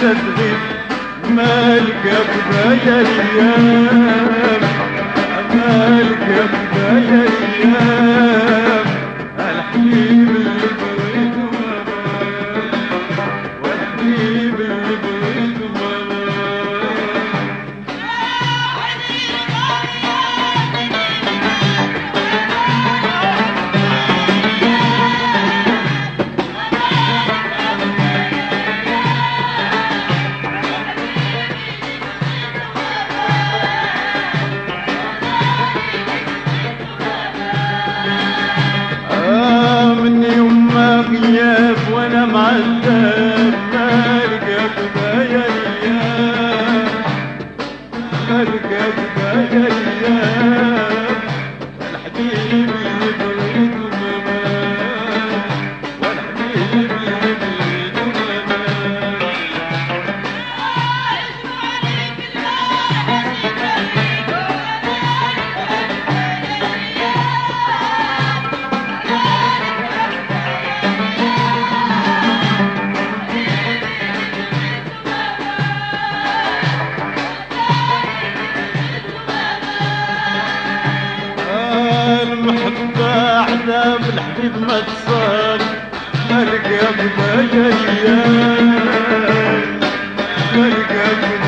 تدغيب مالك بقايا You got good.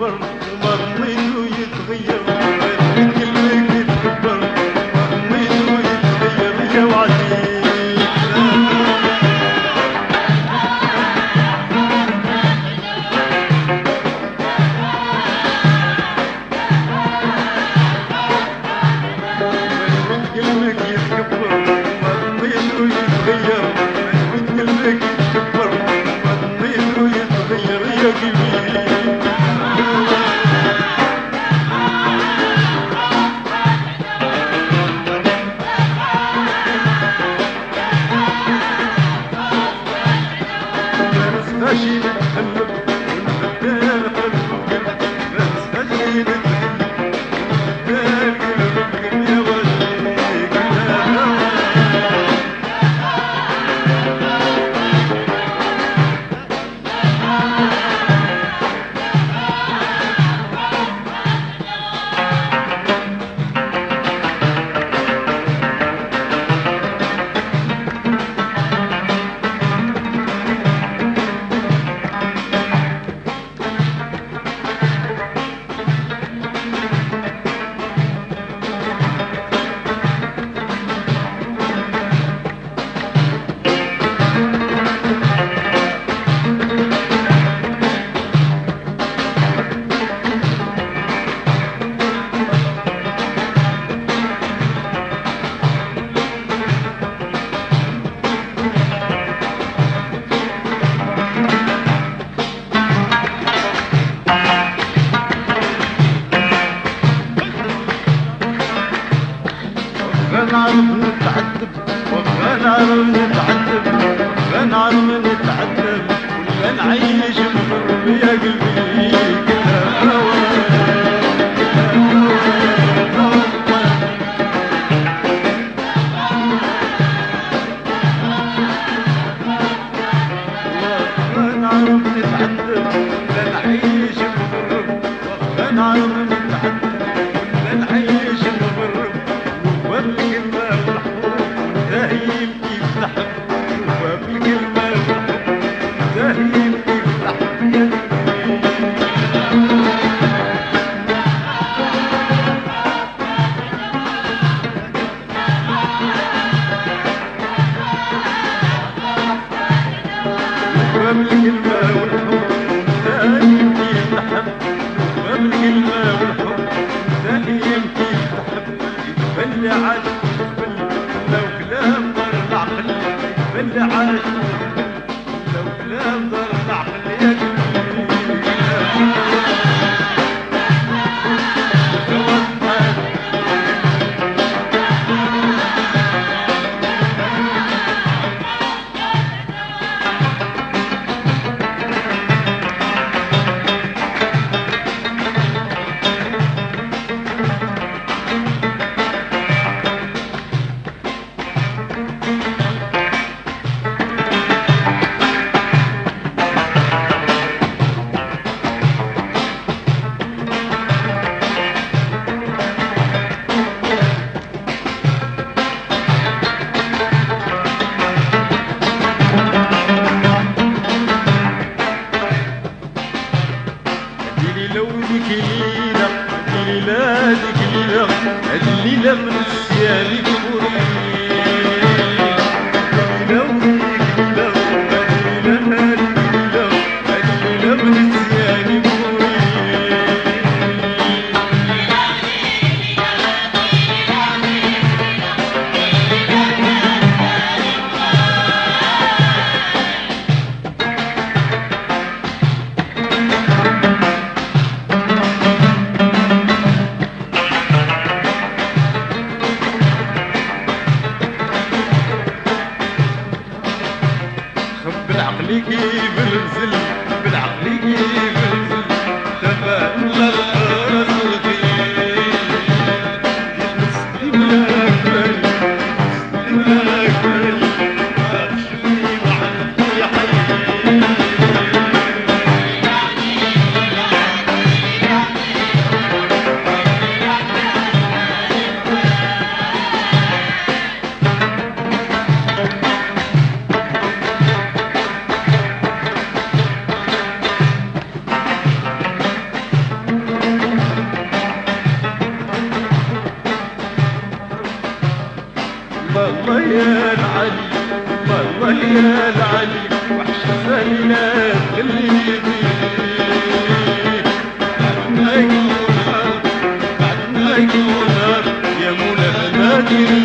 trouble نتعذب ولا نعيش بحب يا قلبي. ما حر بعد ما حر يا اللي